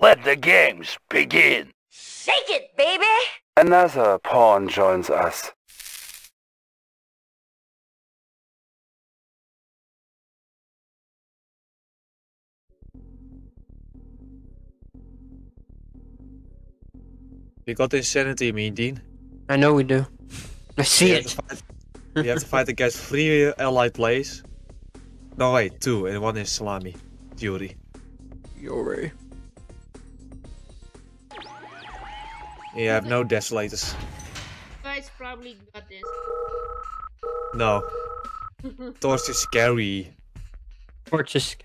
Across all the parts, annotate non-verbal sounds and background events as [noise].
Let the games begin. Shake it, baby! Another pawn joins us. We got insanity, me, Dean. I know we do. I see we it. Have fight, we have to fight against three allied plays. No, wait, two, and one is Salami. Yuri. Yuri. Yuri. I have no desolators. guys probably got this. No. [laughs] Torch is scary. Or just.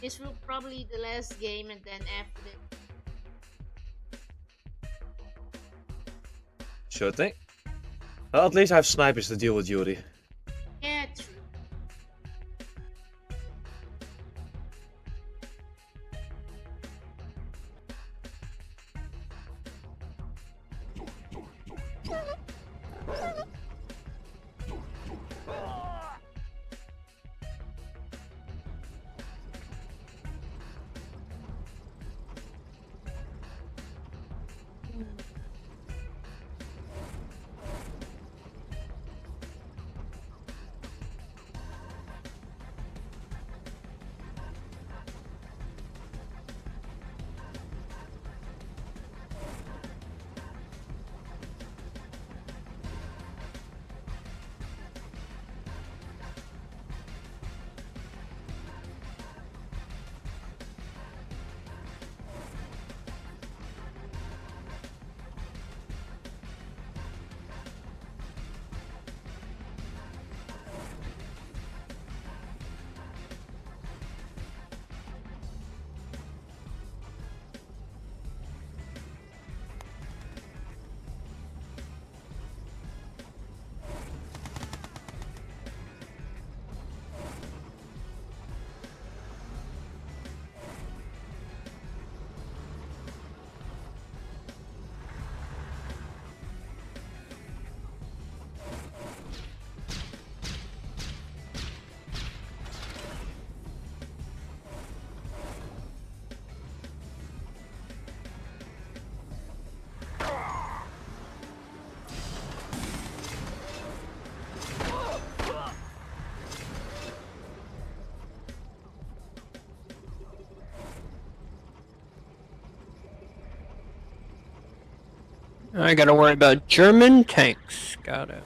this will probably the last game and then after that. Sure thing. Well, at least I have snipers to deal with Yuri. True. [laughs] I gotta worry about German tanks. Got it.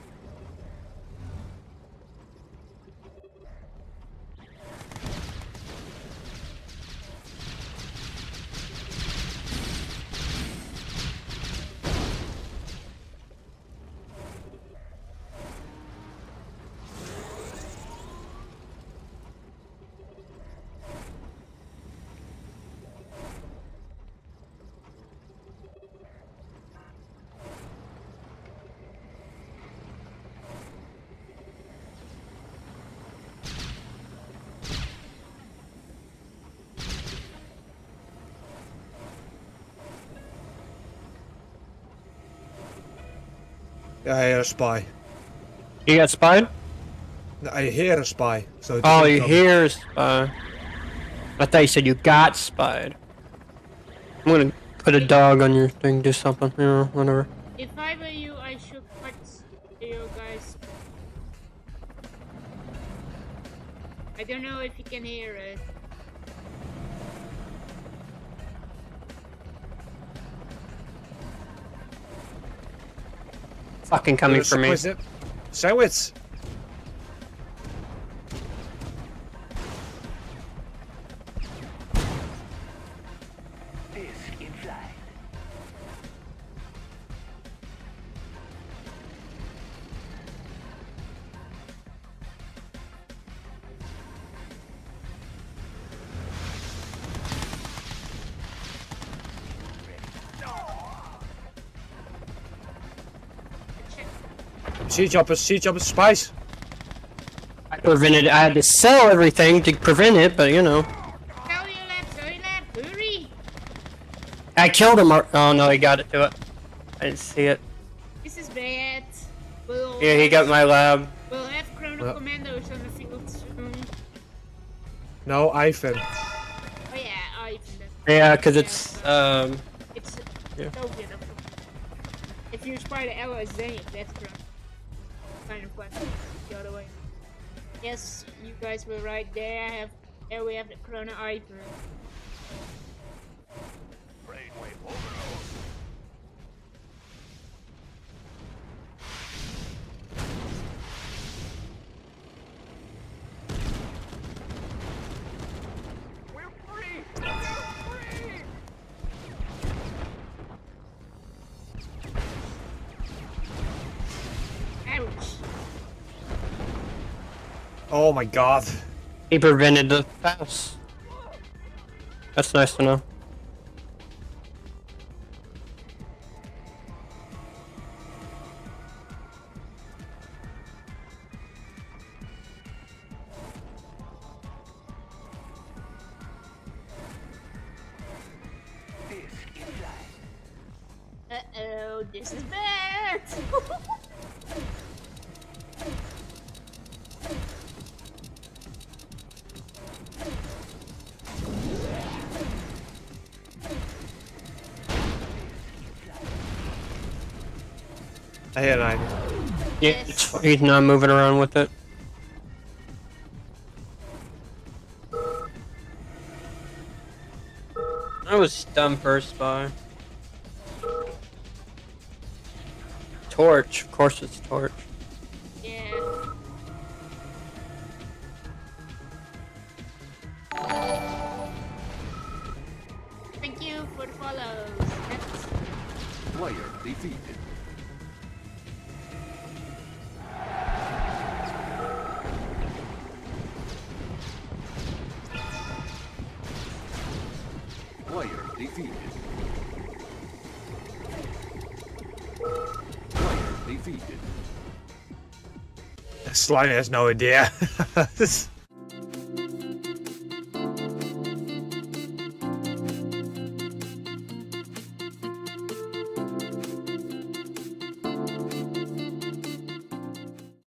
I hear a spy. You got spied? I hear a spy. So Oh, you come- hear spy. I thought you said you got spied. I'm gonna put a dog on your thing, do something, you know, whatever. If I were you, I should put you guys. I don't know if you can hear it. Fucking coming for me. supposed Siege choppers, siege choppers, spies! I prevented. I had to sell everything to prevent it, but you know, Tell your lab, tell lab, hurry! I killed him. Oh no, he got it to it. I didn't see it. This is bad. We'll Yeah, he got my lab. We'll have Chrono Well- Commandos on the field soon. No, Ivan. Oh yeah, Ivan. that's- Yeah, because it's um. It's Yeah. Soviet. If you spy the Allies, then that's correct. Kind of fun. The other way. Yes, you guys were right there. I have there we have the Chrono Ivan. Brainwave overload. Oh my god. He prevented the pass. That's nice to know. This is. Uh oh, this is bad! [laughs] I hit nine. Yeah, it's, he's not moving around with it. I was dumb first by. Torch, of course it's torch. yeah. Thank you for the follows. That's Player defeated. Defeated. Player defeated. Slimy has no idea. [laughs] This-